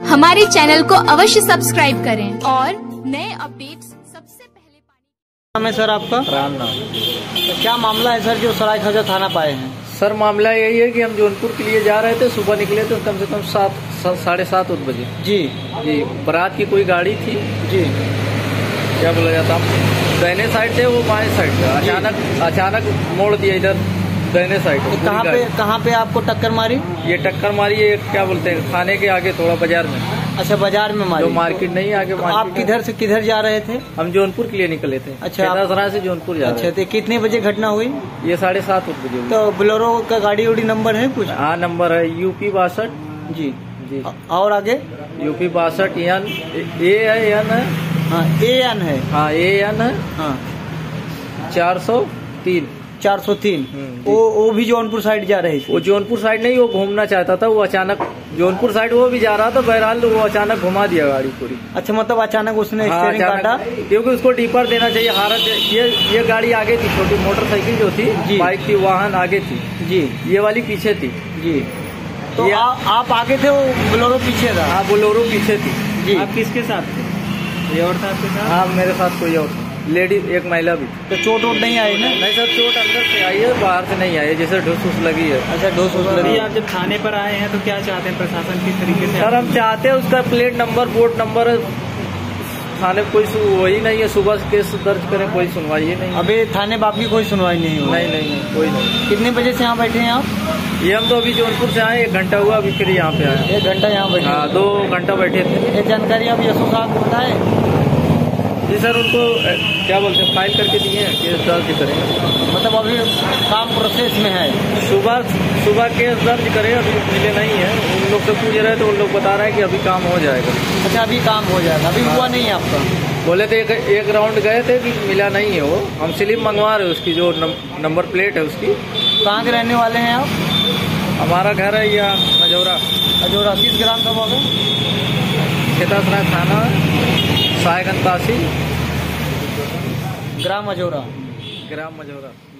हमारे चैनल को अवश्य सब्सक्राइब करें और नए अपडेट्स सबसे पहले पाने नाम है सर आपका? राम तो क्या मामला है सर जो सराय खजा थाना पाए हैं? सर मामला यही है कि हम जौनपुर के लिए जा रहे थे सुबह निकले थे कम से कम सात साढ़े सात बजे। जी। जी बारात की कोई गाड़ी थी? जी। क्या बोला जाता? हम दहने साइड थे वो बाएँ साइड थे अचानक अचानक मोड़ दिया इधर। दहने साइड तो कहाँ पे कहाँ पे आपको टक्कर मारी? ये टक्कर मारी है क्या बोलते हैं खाने के आगे थोड़ा बाज़ार में। अच्छा बाज़ार में मारी। जो मार्केट नहीं आगे तो आप किधर से किधर जा रहे थे? हम जौनपुर के लिए निकले थे। अच्छा, आप- से जौनपुर जा अच्छा रहे तो कितने बजे घटना हुई? ये साढ़े सात बजे तो बोलेरो का गाड़ी उड़ी नंबर है कुछ? हाँ नंबर है यूपी बासठ। जी। जी। और आगे? यूपी बासठ एन ए है एन है? हाँ ए एन है। हाँ ए एन है। हाँ। चार सौ तीन। चार सौ तीन। हम्म, वो वो भी जौनपुर साइड जा रहे वो जौनपुर साइड नहीं वो घूमना चाहता था वो अचानक जौनपुर साइड वो भी जा रहा था बहरहाल वो अचानक घुमा दिया गाड़ी पूरी। अच्छा मतलब अचानक उसने हाँ, काटा? क्योंकि उसको डीपर देना चाहिए हारत ये ये गाड़ी आगे थी छोटी मोटरसाइकिल जो थी जी। बाइक थी वाहन आगे थी। जी। ये वाली पीछे थी। जी। तो आ, आप आगे थे वो बोलेरो पीछे था? हाँ बोलोरो पीछे थी। जी। आप किसके साथ थे? ये और था आपके साथ? हाँ मेरे साथ कोई और लेडीज़ एक महिला भी। तो चोट वोट नहीं आई ना? नहीं सर चोट अंदर से आई है बाहर से नहीं आई है जैसे ढुस उस लगी है। अच्छा ढोस अभी लगी आप जब थाने पर आए हैं तो क्या चाहते हैं प्रशासन किस तरीके से? सर हम चाहते हैं उसका प्लेट नंबर बोर्ड नंबर थाने कोई वही नहीं है सुबह केस दर्ज करें कोई सुनवाई ही नहीं अभी थाने बाप की कोई सुनवाई नहीं हुई? नहीं नहीं नहीं कोई नहीं। कितने बजे से यहाँ बैठे हैं आप? ये हम तो अभी जौनपुर से आए एक घंटा हुआ अभी फिर यहाँ पे आए। एक घंटा यहाँ बैठे हाँ। दो घंटा बैठे थे। ये जानकारी आप यशो साहब को बताए? जी सर उनको क्या बोलते हैं फ़ाइल करके दिए हैं केस दर्ज करें मतलब अभी काम प्रोसेस में है। सुबह सुबह केस दर्ज करें अभी मिले नहीं है। उन लोग से पूछ रहे तो उन लोग बता रहे हैं कि अभी काम हो जाएगा। अच्छा अभी काम हो जाएगा। अभी हुआ नहीं है आपका? बोले थे एक, एक राउंड गए थे कि मिला नहीं है वो। हम स्लिप मंगवा रहे उसकी जो नंबर प्लेट है उसकी। कहाँ के रहने वाले हैं आप? हमारा घर है यहाँ मजौरा। अजोरा किस ग्राम का खेतासराय थाना। सायगन तहसील ग्राम मजोरा. ग्राम मजौरा.